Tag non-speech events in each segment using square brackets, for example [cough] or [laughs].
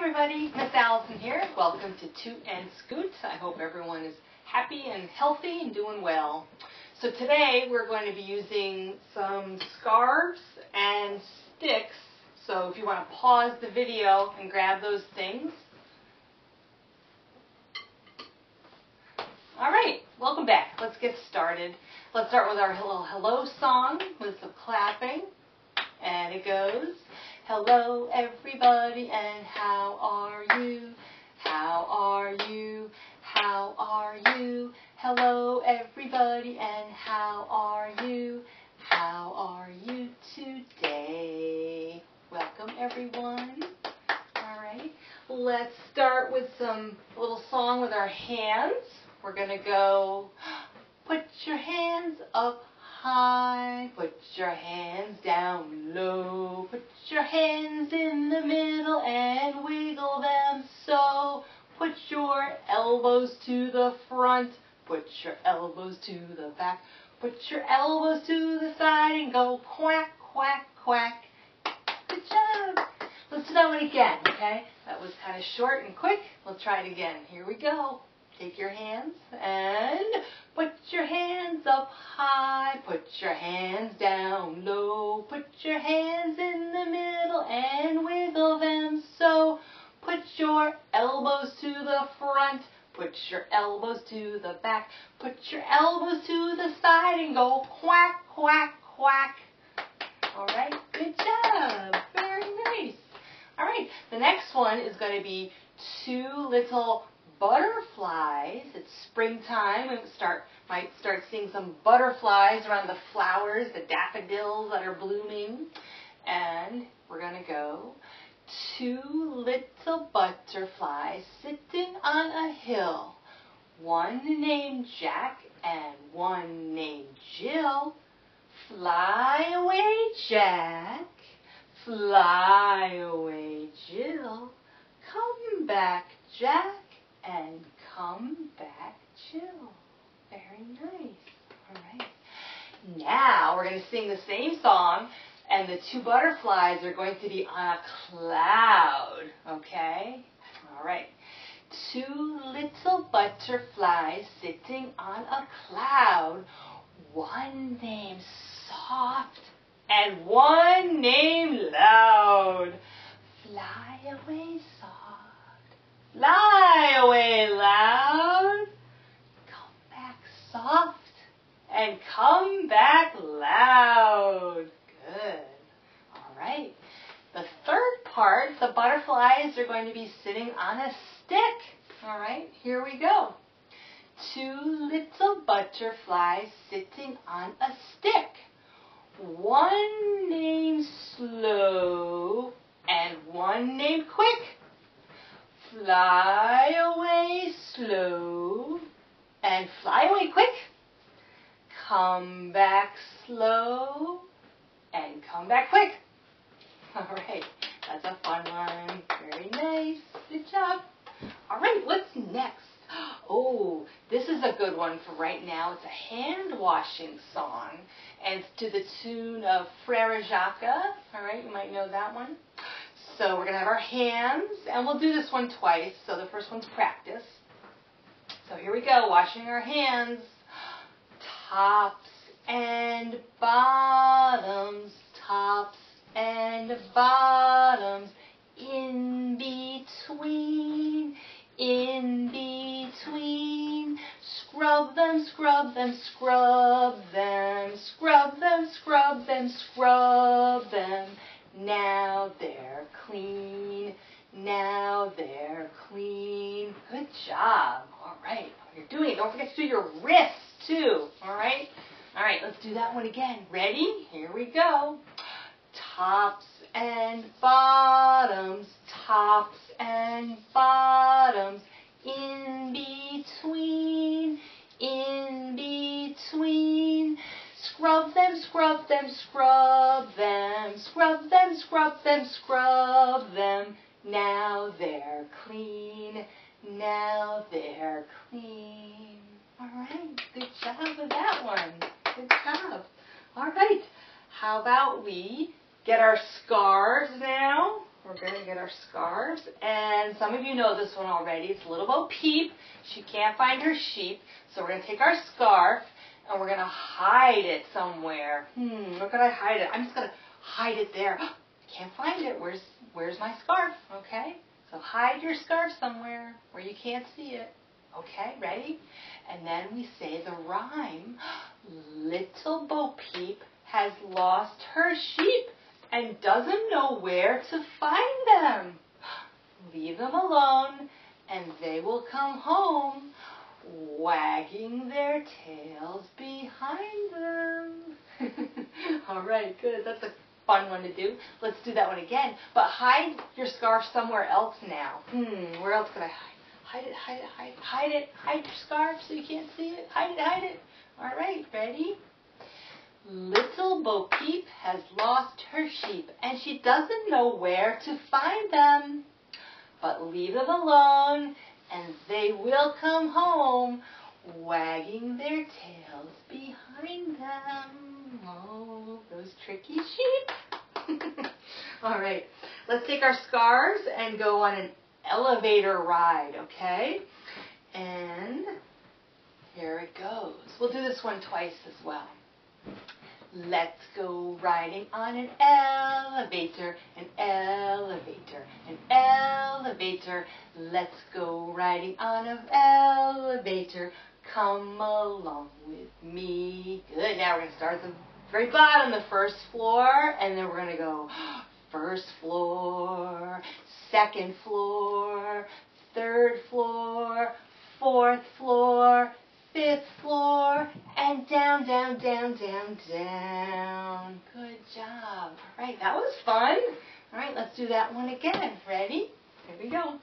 everybody, Miss Alison here. Welcome to Toot and Scoot. I hope everyone is happy and healthy and doing well. So today we're going to be using some scarves and sticks. So if you want to pause the video and grab those things. All right, welcome back. Let's get started. Let's start with our little hello song with some clapping. And it goes, Hello everybody and how are you? How are you? How are you? Hello everybody and how are you? How are you today? Welcome everyone. Alright, let's start with some little song with our hands. We're going to go, [gasps] put your hands up high, put your hands down low, put your hands in the middle and wiggle them so. Put your elbows to the front, put your elbows to the back, put your elbows to the side and go quack, quack, quack. Good job. Let's do that one again, okay? That was kind of short and quick. Let's try it again. Here we go. Take your hands and put your hands up high, put your hands down low, put your hands in the middle and wiggle them so. Put your elbows to the front, put your elbows to the back, put your elbows to the side and go quack, quack, quack. All right, good job. Very nice. All right, the next one is going to be two little butterflies. It's springtime. We start might start seeing some butterflies around the flowers, the daffodils that are blooming. And we're going to go two little butterflies sitting on a hill. One named Jack and one named Jill. Fly away, Jack. Fly away, Jill. Come back, Jack and come back Jill. Very nice. All right. Now we're going to sing the same song, and the two butterflies are going to be on a cloud. Okay? All right. Two little butterflies sitting on a cloud. One named Soft and one named Loud. Fly away, Soft. Fly away, Loud. Come back, Soft. And come back, Loud. Good. All right. The third part, the butterflies are going to be sitting on a stick. All right, here we go. Two little butterflies sitting on a stick. One named Slow and one named Quick. Fly away slow and fly away quick. Come back slow and come back quick. [laughs] All right, that's a fun one. Very nice. Good job. All right, what's next? [gasps] Oh, this is a good one for right now. It's a hand washing song, and to the tune of Frere Jacques. All right, you might know that one. So we're going to have our hands, and we'll do this one twice. So the first one's practice. So here we go, washing our hands. Tops and bottoms, tops and bottoms, in between, in between. Scrub them, scrub them, scrub them, scrub them, scrub them, scrub them. Now they're clean, now they're clean. Good job. All right, you're doing it. Don't forget to do your wrists too. All right? All right, let's do that one again. Ready? Here we go tops and bottoms, tops and bottoms, in between, in between. Scrub them, scrub them, scrub them, scrub them, scrub them, scrub them. Now they're clean, now they're clean. All right, good job with that one. Good job. All right, how about we get our scarves now. We're going to get our scarves. And some of you know this one already. It's Little Bo Peep. She can't find her sheep. So we're going to take our scarf and we're going to hide it somewhere. Hmm, where could I hide it? I'm just going to hide it there. [gasps] Can't find it. Where's where's my scarf? Okay? So hide your scarf somewhere where you can't see it. Okay, ready? And then we say the rhyme. Little Bo Peep has lost her sheep and doesn't know where to find them. Leave them alone and they will come home wagging their tails behind them. [laughs] All right, good. That's a fun one to do. Let's do that one again. But hide your scarf somewhere else now. Hmm, where else could I hide? Hide it, hide it, hide it, hide it. Hide your scarf so you can't see it. Hide it, hide it. All right, ready? Little Bo Peep has lost her sheep, and she doesn't know where to find them. But leave them alone, and they will come home, wagging their tails behind them. Oh, those tricky sheep. [laughs] All right, let's take our scarves and go on an elevator ride, okay? And here it goes. We'll do this one twice as well. Let's go riding on an elevator, an elevator, an elevator. Let's go riding on an elevator. Come along with me. Good. Now we're going to start at the very bottom, the first floor, and then we're going to go [gasps] first floor, second floor, third floor, fourth floor, fifth floor, and down, down, down, down, down. Good job. All right, that was fun. All right, let's do that one again. Ready? Here we go.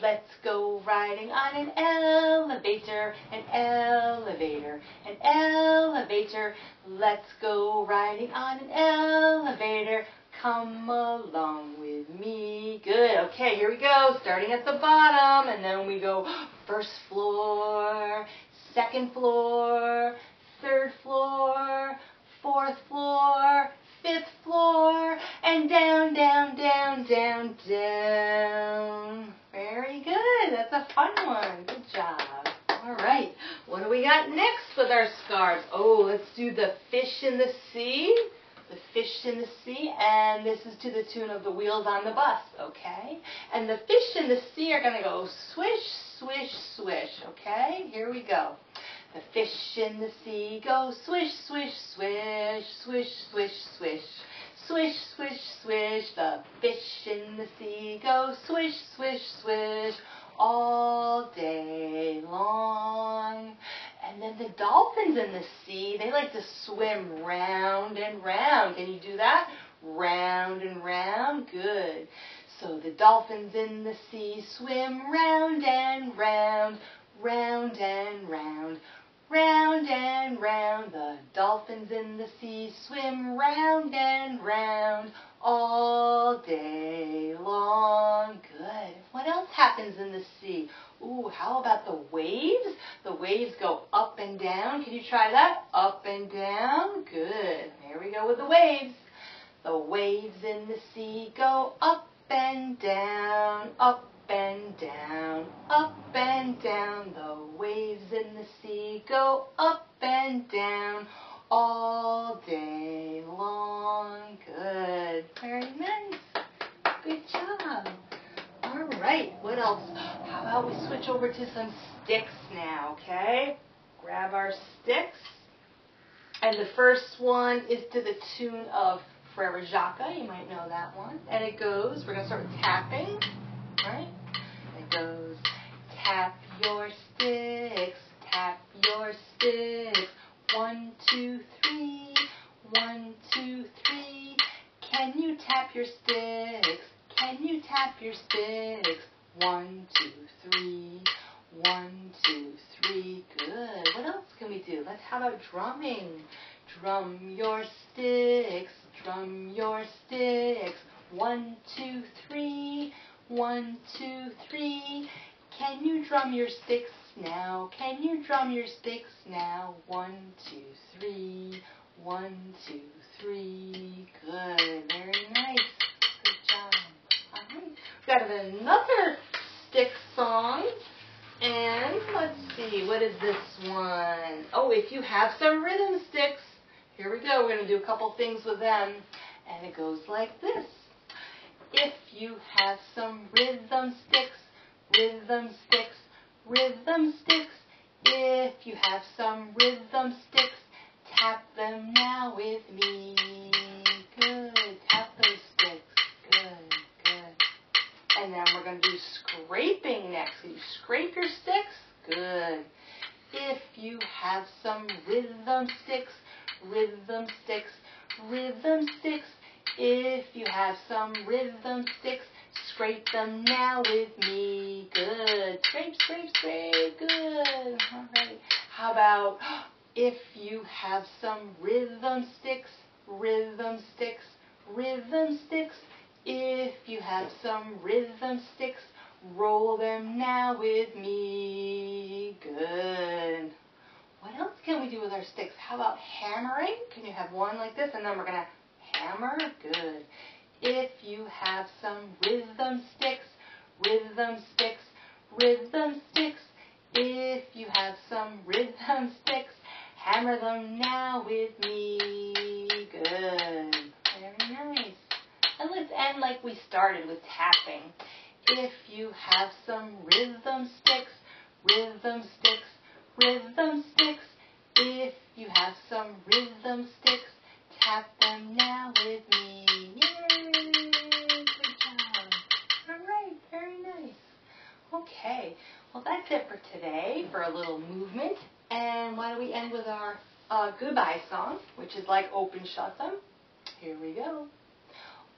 Let's go riding on an elevator, an elevator, an elevator. Let's go riding on an elevator. Come along with me. Good. Okay, here we go. Starting at the bottom, and then we go [gasps] first floor, second floor, third floor, fourth floor, fifth floor, and down, down, down, down, down. Very good. That's a fun one. Good job. All right. What do we got next with our scarves? Oh, let's do the fish in the sea. The fish in the sea, and this is to the tune of the wheels on the bus, okay? And the fish in the sea are going to go swish, swish, swish, okay? Here we go. The fish in the sea go swish, swish, swish, swish, swish, swish. Swish, swish, swish, the fish in the sea go swish, swish, swish all day long. And then the dolphins in the sea, they like to swim round and round. Can you do that? Round and round. Good. So the dolphins in the sea swim round and round, round and round, round and round. The dolphins in the sea swim round and round all day long. Good. What else happens in the sea? Ooh, how about the waves? The waves go up and down. Can you try that? Up and down. Good. Here we go with the waves. The waves in the sea go up and down, up and down, up and down. The waves in the sea go up and down all day long. Good. Very nice. Good job. All right. What else? How about we switch over to some sticks now, okay? Grab our sticks. And the first one is to the tune of Frere Jacques. You might know that one. And it goes, we're going to start with tapping, right? It goes, tap your sticks, tap your sticks. One, two, three. One, two, three. Can you tap your sticks? Can you tap your sticks? One, two, three. One, two, three. Good. What else can we do? Let's how about drumming? Drum your sticks. Drum your sticks. One, two, three. One, two, three. Can you drum your sticks now? Can you drum your sticks now? One, two, three. One, two, three. Good. Very nice. Good job. All right. We've got another stick song. And let's see, what is this one? Oh, if you have some rhythm sticks, here we go. We're going to do a couple things with them. And it goes like this. If you have some rhythm sticks, rhythm sticks, rhythm sticks. If you have some rhythm sticks, tap them now with me. Good. Tap those sticks. Good, good. And then we're going to do scraping next. you scrape your sticks? Good. If you have some rhythm sticks, rhythm sticks, rhythm sticks. If you have some rhythm sticks, scrape them now with me. Good. Scrape, scrape, scrape. Good. All right. How about [gasps] if you have some rhythm sticks, rhythm sticks, rhythm sticks. If you have some rhythm sticks, roll them now with me. Good. What else can we with our sticks? How about hammering? Can you have one like this? And then we're going to hammer. Good. If you have some rhythm sticks, rhythm sticks, rhythm sticks. If you have some rhythm sticks, hammer them now with me. Good. Very nice. And let's end like we started with tapping. If you have some rhythm sticks, rhythm sticks, rhythm sticks. If you have some rhythm sticks, tap them now with me. Yay! Good job. All right, very nice. Okay, well that's it for today for a little movement. And why don't we end with our uh, goodbye song, which is like open, shut them. Here we go.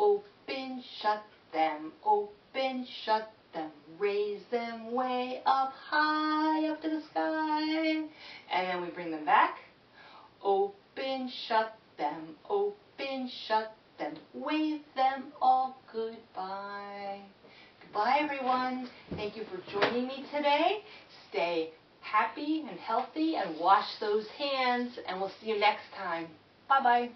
Open, shut them, open, shut them, raise them way up high up to the sky. Bring them back. Open, shut them, open, shut them, wave them all goodbye. Goodbye, everyone. Thank you for joining me today. Stay happy and healthy and wash those hands, and we'll see you next time. Bye-bye.